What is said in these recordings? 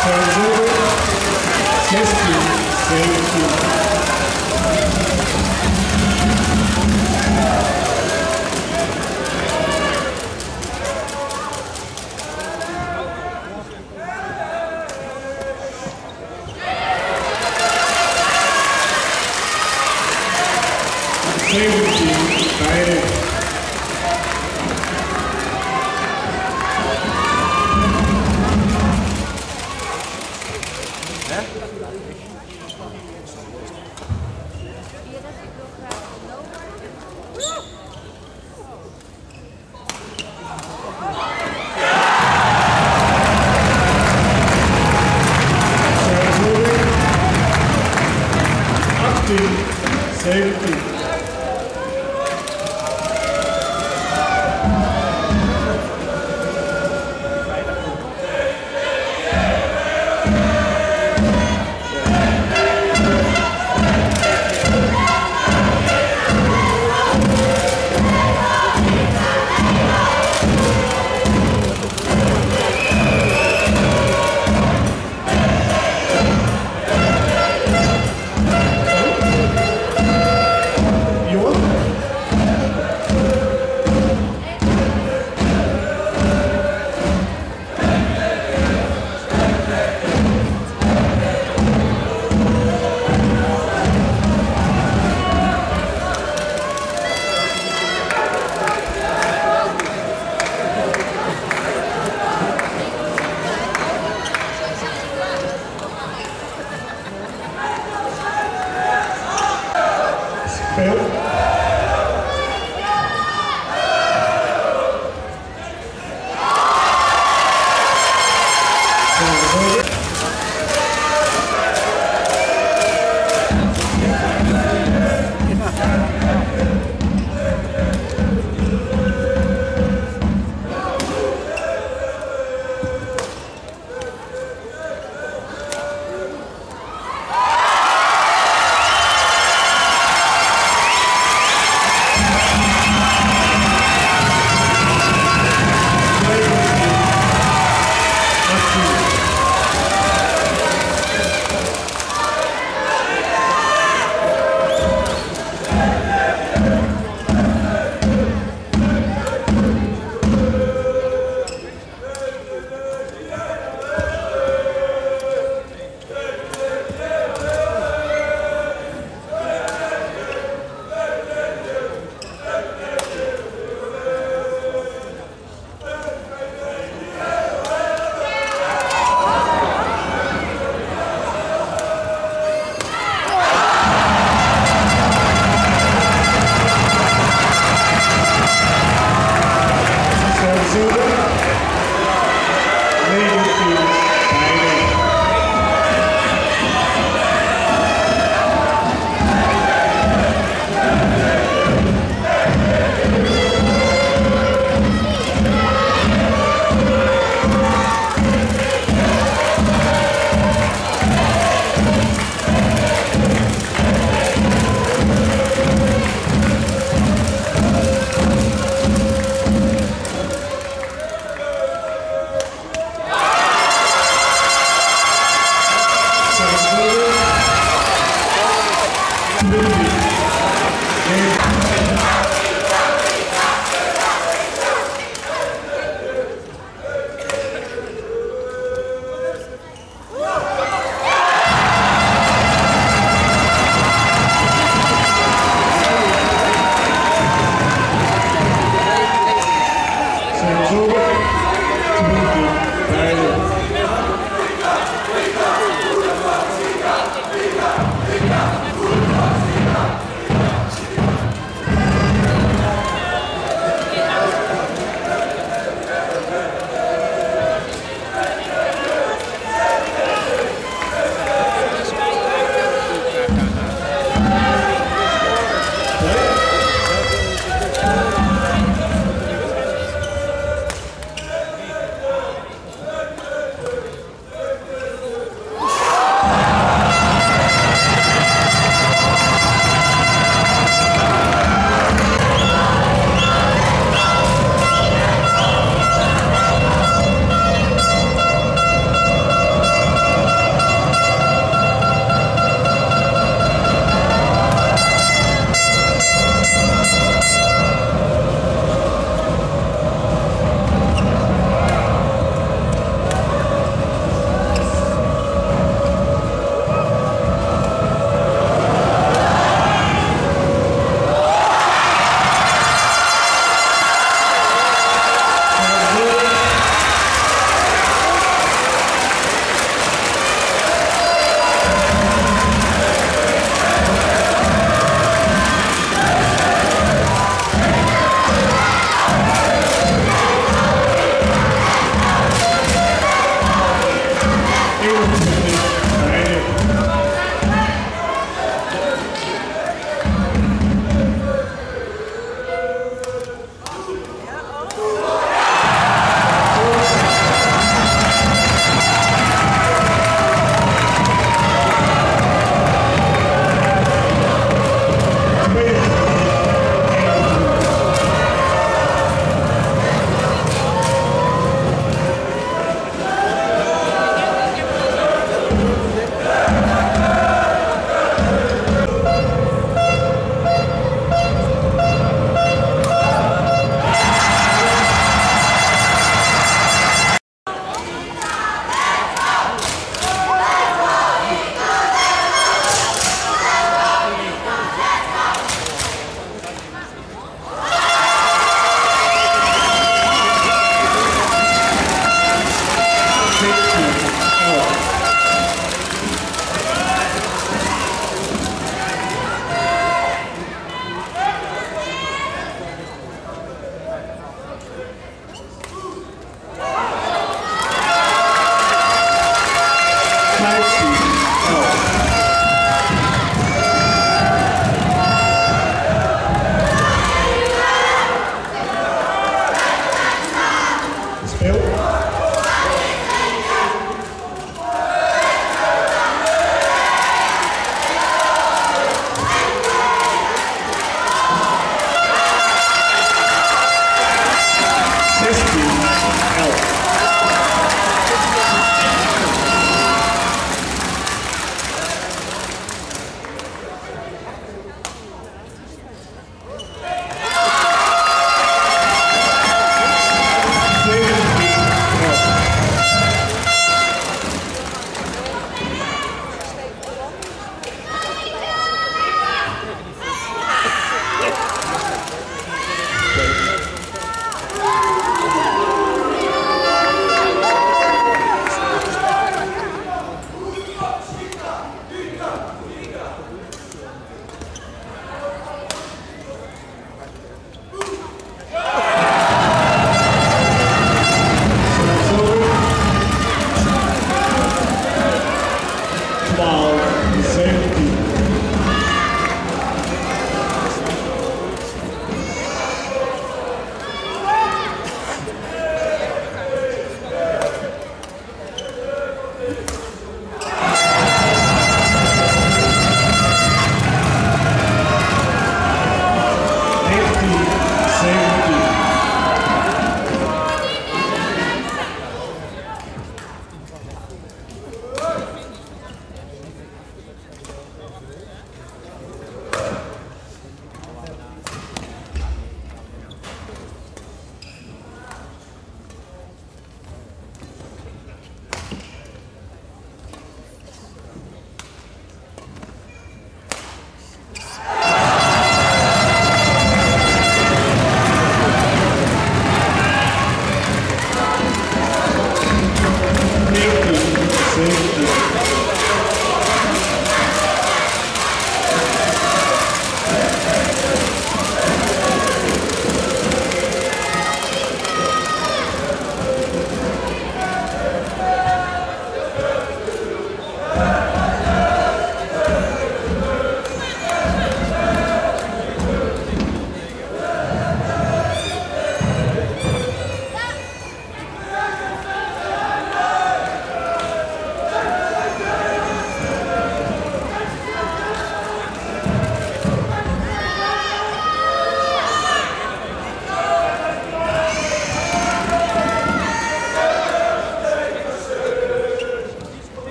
자, 이제 제스키, 제스키. sempre, safety.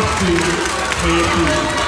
Happy Happy。